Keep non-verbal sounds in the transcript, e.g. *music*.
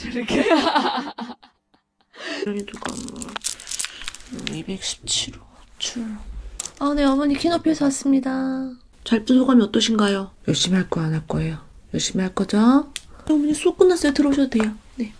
저렇게. *laughs* 여기도가 뭐 음, 217호 출. 아, 네, 어머니 키높이에서 왔습니다. 잘뜬 소감이 어떠신가요? 열심히 할 거 안 할 거예요. 열심히 할 거죠? 어머니 수업 끝났어요. 들어오셔도 돼요. 네.